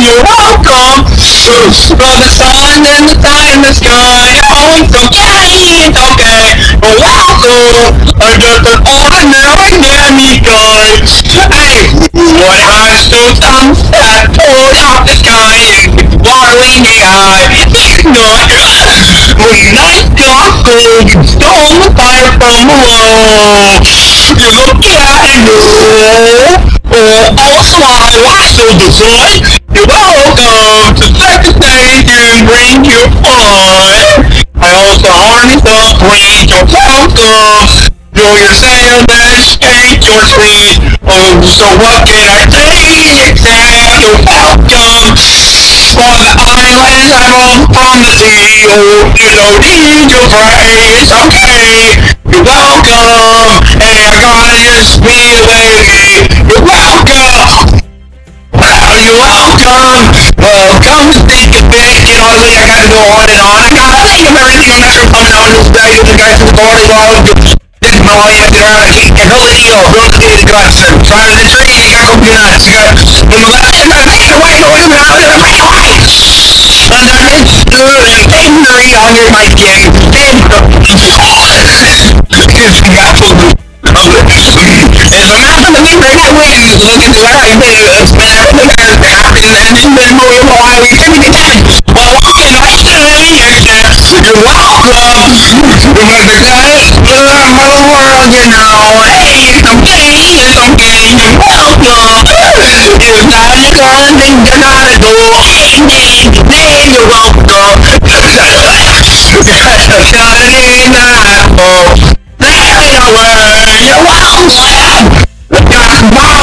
you're welcome. From the sun and the time the sky. It's okay, it's okay. You're welcome. I'm just an ordinary demigod. Hey, what has to come that pulled out the sky and waterly the eye? Not we like your food, stole the fire from below. You look at it, oh, also I watch the design. Breeze. You're welcome. Do your sand and skate your street. Oh, so what can I say except you're welcome? On the islands I'm on the sea. Oh, you don't need your praise. Okay, you're welcome. And I gotta just be away. You're welcome. Well, you're welcome. Welcome to Bake. And honestly, I gotta go on and on. I gotta think of everything. I'm not sure coming on this day with the guys from the volleyball. Dit mooie eruit. En dat is heel grote deze krachten. Zijn de training gaat op je naast. Je gaat de laatste naar de way away, away, away, away, away. And then it's good and angry under my game. Because we got food. As a matter of fact, right away, look at the right there, snap, look at the happen, and then the movie why we can get that. Well, and Because the guys, the whole world, you know, hey, it's okay, it's okay, you're welcome. If that is done, then you're gotta go, and then, then you're welcome. Got it in the apple. Anyway, you're welcome. Got ball, yeah, play,